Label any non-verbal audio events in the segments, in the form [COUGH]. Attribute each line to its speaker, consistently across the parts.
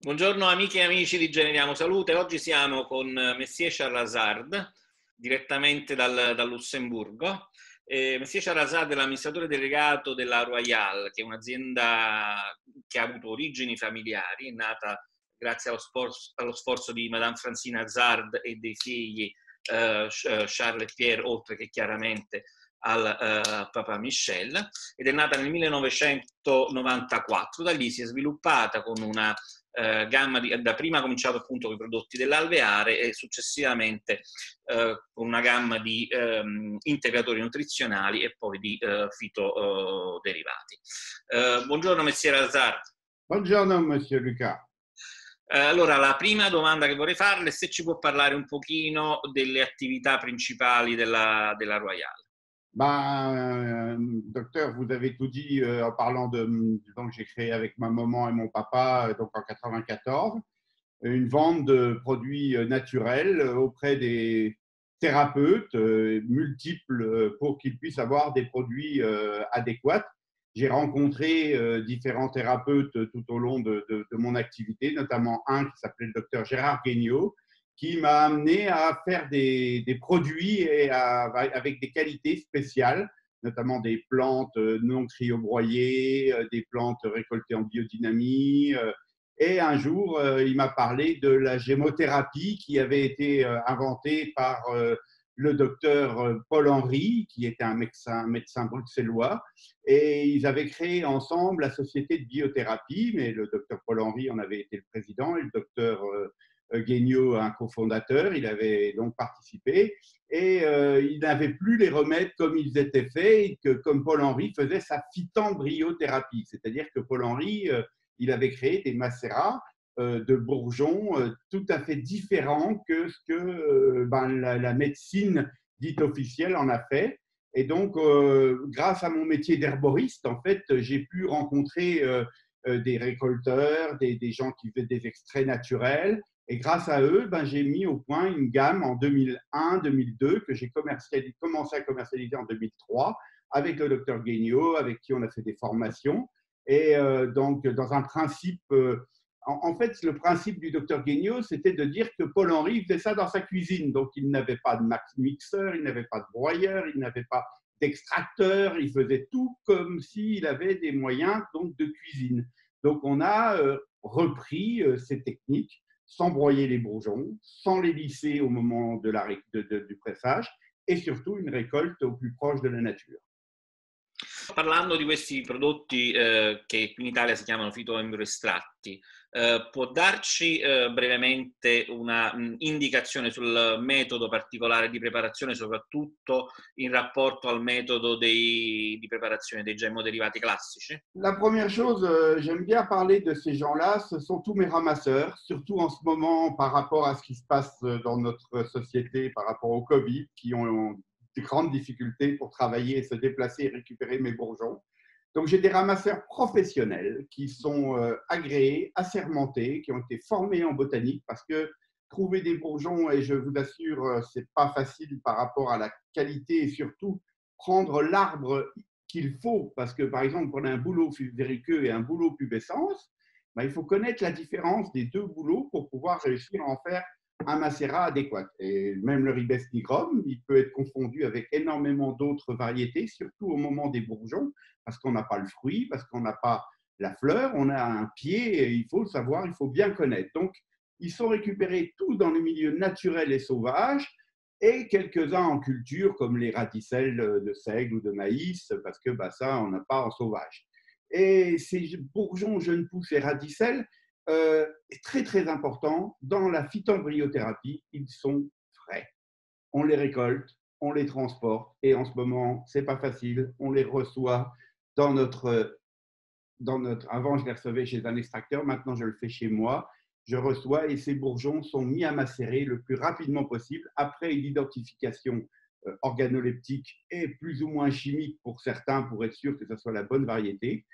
Speaker 1: Buongiorno amiche e amici di Generiamo Salute, oggi siamo con Messie Charrazard, direttamente dal, dal Lussemburgo. Eh, Messie Charrazard è l'amministratore delegato della Royal, che è un'azienda che ha avuto origini familiari, è nata grazie allo sforzo, allo sforzo di Madame Francine Hazard e dei figli eh, Charles e Pierre, oltre che chiaramente al uh, Papa Michel ed è nata nel 1994. Da lì si è sviluppata con una uh, gamma di, da prima ha cominciato appunto con i prodotti dell'alveare e successivamente uh, con una gamma di um, integratori nutrizionali e poi di fitoderivati. buongiorno Messier Azar.
Speaker 2: Buongiorno Monsieur Luca.
Speaker 1: Allora, la prima domanda che vorrei farle è se ci può parlare un pochino delle attività principali della, della Royale.
Speaker 2: Ben, euh, docteur, vous avez tout dit euh, en parlant de. Donc, j'ai créé avec ma maman et mon papa, euh, donc en 94, une vente de produits naturels auprès des thérapeutes multiples pour qu'ils puissent avoir des produits adéquats. J'ai rencontré différents thérapeutes tout au long de, mon activité, notamment un qui s'appelait le docteur Gérard Guignot, qui m'a amené à faire des, produits et avec des qualités spéciales, notamment des plantes euh, non cryobroyées, euh, des plantes récoltées en biodynamie. Euh, et un jour, il m'a parlé de la gémothérapie qui avait été inventée par le docteur Paul Henry, qui était un médecin, médecin bruxellois, et ils avaient créé ensemble la société de biothérapie, mais le docteur Paul Henry en avait été le président, et le docteur Guignot, un cofondateur, il avait donc participé et euh, il n'avait plus les remèdes comme ils étaient faits et que comme Paul Henry faisait sa phytembryothérapie, c'est-à-dire que Paul Henry, euh, il avait créé des macérats de bourgeons tout à fait différents que ce que ben, la, médecine dite officielle en a fait. Et donc, grâce à mon métier d'herboriste, en fait, j'ai pu rencontrer des récolteurs, des, des, gens qui faisaient des extraits naturels, et grâce à eux, ben, j'ai mis au point une gamme en 2001-2002 que j'ai commencé à commercialiser en 2003 avec le docteur Guignot, avec qui on a fait des formations. Et euh, donc, dans un principe, euh, en, fait, le principe du docteur Guignot, c'était de dire que Paul Henry faisait ça dans sa cuisine. Donc, il n'avait pas de mixeur, il n'avait pas de broyeur, il n'avait pas d'extracteur, il faisait tout comme s'il avait des moyens donc, de cuisine. Donc, on a euh, repris ces techniques sans broyer les bourgeons, sans les lisser au moment du pressage e surtout une récolte au plus proche de la nature.
Speaker 1: Parlando di questi prodotti eh, che in Italia si chiamano fitoembrioestratti, Eh, può darci eh, brevemente un'indicazione sul metodo particolare di preparazione, soprattutto in rapporto al metodo dei, di préparazione dei derivati classici?
Speaker 2: La première chose, euh, j'aime bien parler de ces gens-là, ce sont tous mes ramasseurs, surtout en ce moment par rapport à ce qui se passe dans notre société, par rapport au Covid, qui ont de grandes difficultés pour travailler, se déplacer et récupérer mes bourgeons. Donc j'ai des ramasseurs professionnels qui sont euh, agréés, assermentés, qui ont été formés en botanique parce que trouver des bourgeons, et je vous assure, euh, c'est pas facile par rapport à la qualité et surtout prendre l'arbre qu'il faut. Parce que par exemple, pour un boulot vériceux et un boulot pubescence, ben, il faut connaître la différence des deux boulots pour pouvoir réussir à en faire un macérat adéquat. Et même le ribes nigrum, il peut être confondu avec énormément d'autres variétés, surtout au moment des bourgeons, parce qu'on n'a pas le fruit, parce qu'on n'a pas la fleur, on a un pied, et il faut le savoir, il faut bien connaître. Donc, ils sont récupérés tous dans le milieu naturel et sauvage, et quelques-uns en culture, comme les radicelles de seigle ou de maïs, parce que bah, ça, on n'a pas en sauvage. Et ces bourgeons, jeunes pousses et radicelles, euh, très très important, dans la phytoembryothérapie, ils sont frais. On les récolte, on les transporte, et en ce moment, c'est pas facile, on les reçoit dans notre, dans notre. Avant, je les recevais chez un extracteur, maintenant, je le fais chez moi. Je reçois et ces bourgeons sont mis à macérer le plus rapidement possible après une identification euh, organoleptique et plus ou moins chimique pour certains pour être sûr que ce soit la bonne variété.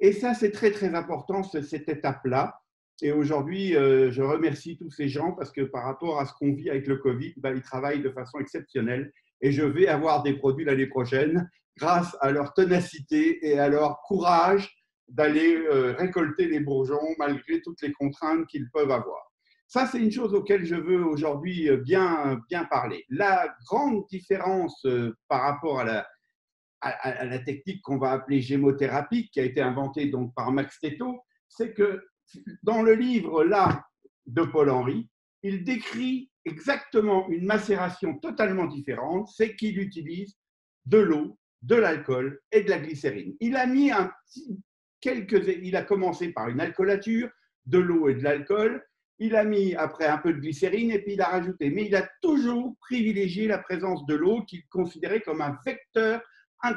Speaker 2: Et ça, c'est très très important, cette étape-là. Et aujourd'hui, euh, je remercie tous ces gens parce que par rapport à ce qu'on vit avec le Covid, bah, ils travaillent de façon exceptionnelle. Et je vais avoir des produits l'année prochaine grâce à leur ténacité et à leur courage d'aller euh, récolter les bourgeons malgré toutes les contraintes qu'ils peuvent avoir. Ça, c'est une chose auquel je veux aujourd'hui euh, bien, bien parler. La grande différence par rapport à la, à, la technique qu'on va appeler gémothérapie, qui a été inventée donc par Max Teto, c'est que dans le livre là de Paul Henry, il décrit exactement une macération totalement différente, c'est qu'il utilise de l'eau, de l'alcool et de la glycérine. Il a mis un quelques, il a commencé par une alcoolature, de l'eau et de l'alcool. Il a mis après un peu de glycérine et puis il a rajouté. Mais il a toujours privilégié la présence de l'eau qu'il considérait comme un vecteur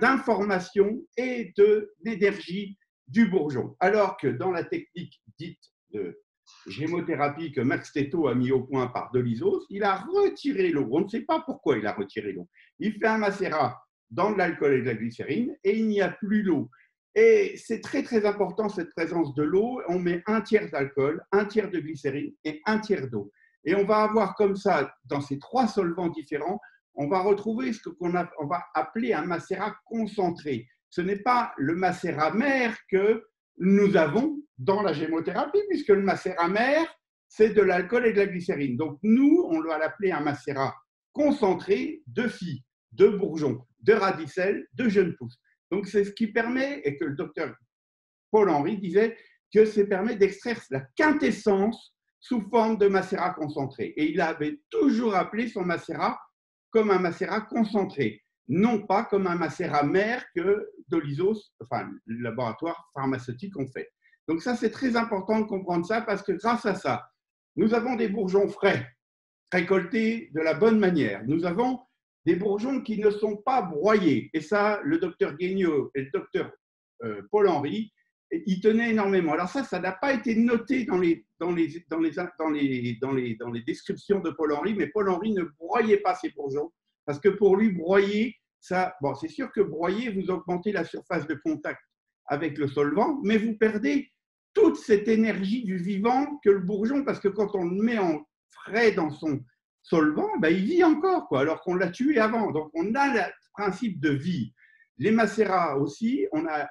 Speaker 2: d'information et d'énergie du bourgeon. Alors que dans la technique dite de gémothérapie que Max Teto a mis au point par Delizos, il a retiré l'eau. On ne sait pas pourquoi il a retiré l'eau. Il fait un macérat dans de l'alcool et de la glycérine et il n'y a plus l'eau. Et c'est très très important cette présence de l'eau. On met un tiers d'alcool, un tiers de glycérine et un tiers d'eau. Et on va avoir comme ça, dans ces trois solvants différents, on va retrouver ce qu'on va appeler un macérat concentré. Ce n'est pas le macérat mère que nous avons dans la gémothérapie, puisque le macérat mère, c'est de l'alcool et de la glycérine. Donc nous, on va l'appeler un macérat concentré de filles, de bourgeons, de radicelles, de jeunes pousses. Donc c'est ce qui permet, et que le docteur Paul Henry disait, que ça permet d'extraire la quintessence sous forme de macérat concentré. Et il avait toujours appelé son macérat comme un macérat concentré, non pas comme un macérat mère que Dolisos, enfin le laboratoire pharmaceutique, ont fait. Donc ça, c'est très important de comprendre ça parce que grâce à ça, nous avons des bourgeons frais, récoltés de la bonne manière. Nous avons des bourgeons qui ne sont pas broyés. Et ça, le docteur Guignot et le docteur euh, Paul-Henri y tenaient énormément. Alors ça, ça n'a pas été noté dans les, dans, les, dans, les, dans, les, dans, les, dans les descriptions de Paul-Henri, mais Paul-Henri ne broyait pas ses bourgeons parce que pour lui, broyer, ça, bon, c'est sûr que broyer, vous augmentez la surface de contact avec le solvant, mais vous perdez toute cette énergie du vivant que le bourgeon, parce que quand on le met en frais dans son solvant, ben, il vit encore, quoi, alors qu'on l'a tué avant. Donc on a le principe de vie. Les macérats aussi, on a,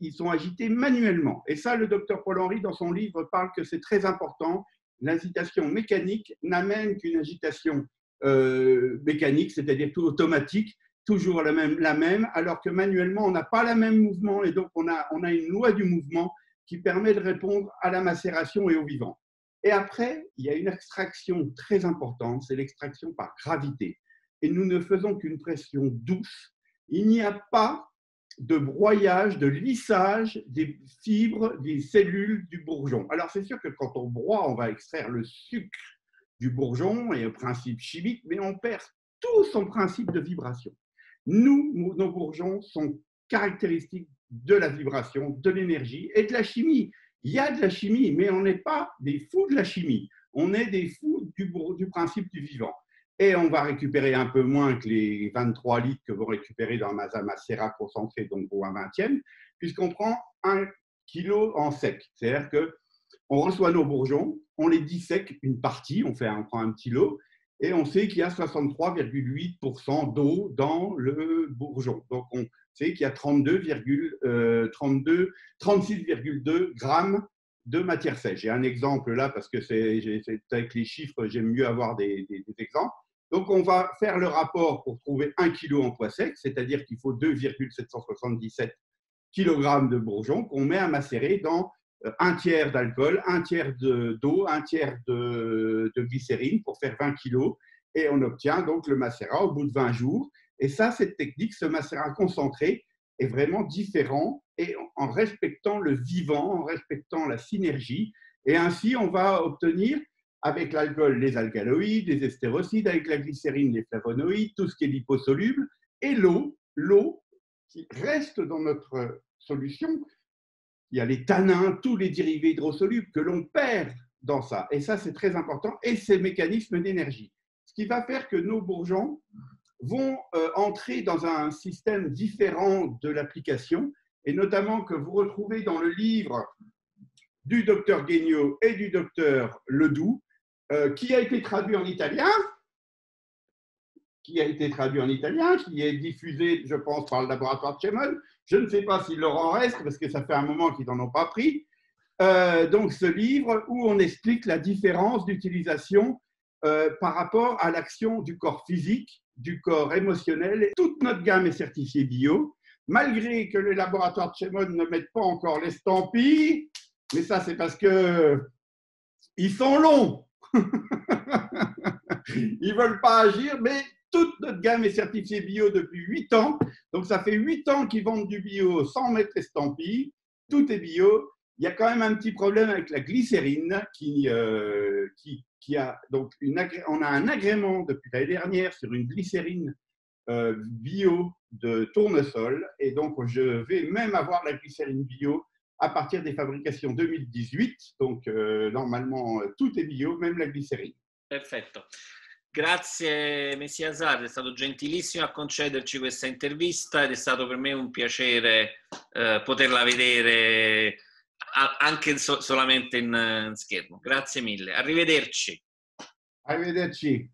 Speaker 2: ils sont agités manuellement. Et ça, le docteur Paul-Henri, dans son livre, parle que c'est très important. L'agitation mécanique n'amène qu'une agitation euh, mécanique, c'est-à-dire tout automatique, toujours la même, la même, alors que manuellement, on n'a pas le même mouvement et donc on a, on a une loi du mouvement qui permet de répondre à la macération et au vivant. Et après, il y a une extraction très importante, c'est l'extraction par gravité. Et nous ne faisons qu'une pression douce. Il n'y a pas de broyage, de lissage des fibres, des cellules du bourgeon. Alors c'est sûr que quand on broie, on va extraire le sucre du bourgeon et le principe chimique, mais on perd tout son principe de vibration. Nous, nos bourgeons sont caractéristiques de la vibration, de l'énergie et de la chimie. Il y a de la chimie, mais on n'est pas des fous de la chimie. On est des fous du, principe du vivant. Et on va récupérer un peu moins que les 23 litres que vous récupérez dans ma macérat concentré, donc pour un vingtième, puisqu'on prend un kilo en sec. C'est-à-dire que on reçoit nos bourgeons, on les dissèque une partie, on, fait, on prend un petit lot, et on sait qu'il y a 63,8% d'eau dans le bourgeon. Donc on sait qu'il y a 32, 32 36,2 grammes de matière sèche. J'ai un exemple là parce que c'est avec les chiffres, j'aime mieux avoir des, des, exemples. Donc on va faire le rapport pour trouver 1 kg en poids sec, c'est-à-dire qu'il faut 2,777 kg de bourgeon qu'on met à macérer dans euh, un tiers d'alcool, un tiers d'eau, un tiers de, glycérine pour faire 20 kilos. Et on obtient donc le macérat au bout de 20 jours. Et ça, cette technique, ce macérat concentré, est vraiment différent et en respectant le vivant, en respectant la synergie. Et ainsi, on va obtenir avec l'alcool les alcaloïdes, les estérocides, avec la glycérine les flavonoïdes, tout ce qui est liposoluble, et l'eau, l'eau qui reste dans notre solution, il y a les tanins, tous les dérivés hydrosolubles que l'on perd dans ça. Et ça, c'est très important. Et ces mécanismes d'énergie. Ce qui va faire que nos bourgeons vont euh, entrer dans un système différent de l'application, et notamment que vous retrouvez dans le livre du docteur Guignot et du docteur Ledoux, euh, qui a été traduit en italien, qui a été traduit en italien, qui est diffusé, je pense, par le laboratoire de Chemol, Je ne sais pas s'il leur en reste parce que ça fait un moment qu'ils n'en ont pas pris. Euh, donc ce livre où on explique la différence d'utilisation euh, par rapport à l'action du corps physique, du corps émotionnel. Toute notre gamme est certifiée bio, malgré que les laboratoires de Chemon ne mettent pas encore l'estampille, mais ça c'est parce que ils sont longs. [LAUGHS] ils veulent pas agir, mais toute notre gamme est certifiée bio depuis 8 ans. Donc ça fait 8 ans qu'ils vendent du bio sans mettre estampille. Tout est bio il y a quand même un petit problème avec la glycérine qui, euh, qui, a donc une on a un agrément depuis l'année dernière sur une glycérine euh, bio de tournesol et donc je vais même avoir la glycérine bio à partir des fabrications 2018 donc euh, normalement tout est bio même la glycérine.
Speaker 1: Perfetto. Grazie Messi Azar, è stato gentilissimo a concederci questa intervista ed è stato per me un piacere eh, poterla vedere anche so- solamente in, in schermo. Grazie mille, arrivederci.
Speaker 2: Arrivederci.